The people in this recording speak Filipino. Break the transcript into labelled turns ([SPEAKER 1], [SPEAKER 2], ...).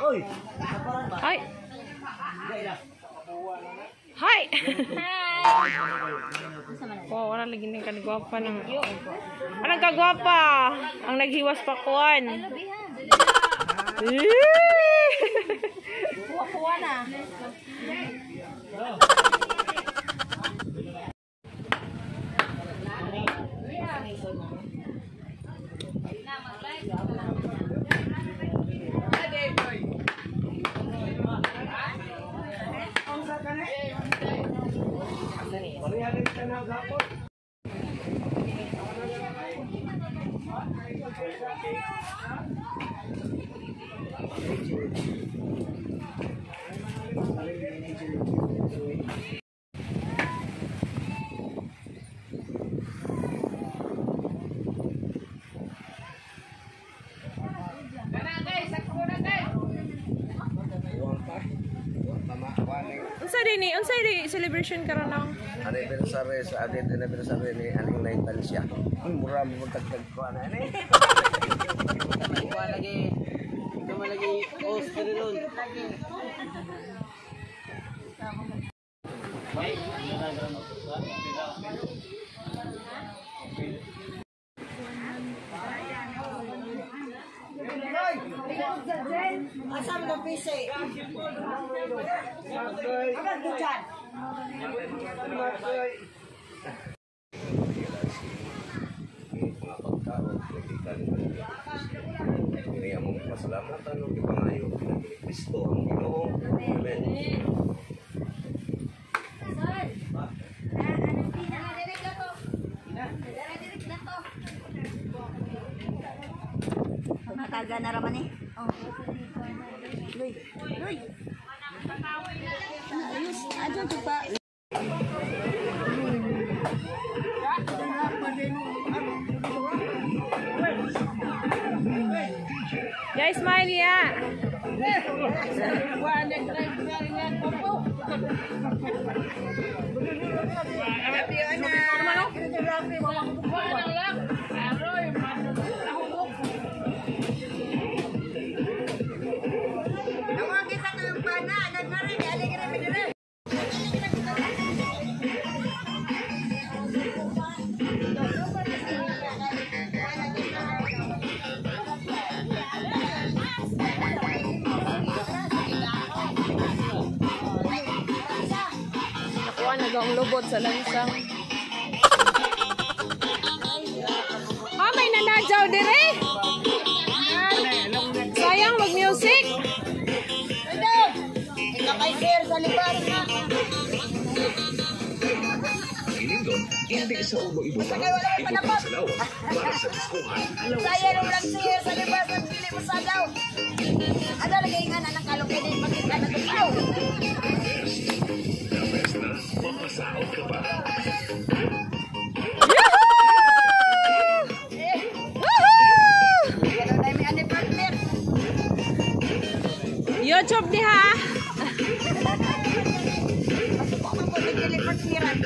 [SPEAKER 1] Oy!
[SPEAKER 2] Hi. Hi. Wow, wala lagi ng kagwapa ng... Anong kagwapa? Ang naghiwas pa kuan.
[SPEAKER 3] Kuha-kuha na.
[SPEAKER 2] Unsa din ni? Unsa di celebration karon
[SPEAKER 1] Anniversary sa atin anniversary ni aning naital siya. Ang mura mo tagtag ko ana ni.
[SPEAKER 4] Kuha lagi. Ito mo lagi. Oh, pero doon.
[SPEAKER 3] Asam na pisi. Agad ko
[SPEAKER 1] Ini among pasalamatan ng ipangayo ni Kristo ang Ginoo. Amen.
[SPEAKER 3] Mataga na raman eh. Oh. Luy. Luy. Ayos, aja tuh
[SPEAKER 2] Ya Ismail ya. Wah, ang lubot sa lansang. Ah, may nanadyaw dire.
[SPEAKER 5] Hindi sa ulo ibutang, ibutang
[SPEAKER 3] panapot.
[SPEAKER 5] sa lawas, para sa diskuhan,
[SPEAKER 3] Saya nung lang sir sa libar sa pili mo sa daw. Ano lagay nga na ng kalungkin din makita na tumaw.
[SPEAKER 5] Kapes na, mapasaot ka pa.
[SPEAKER 2] YouTube di ha.
[SPEAKER 3] Yeah.